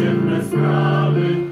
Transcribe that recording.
ciemne sprawy.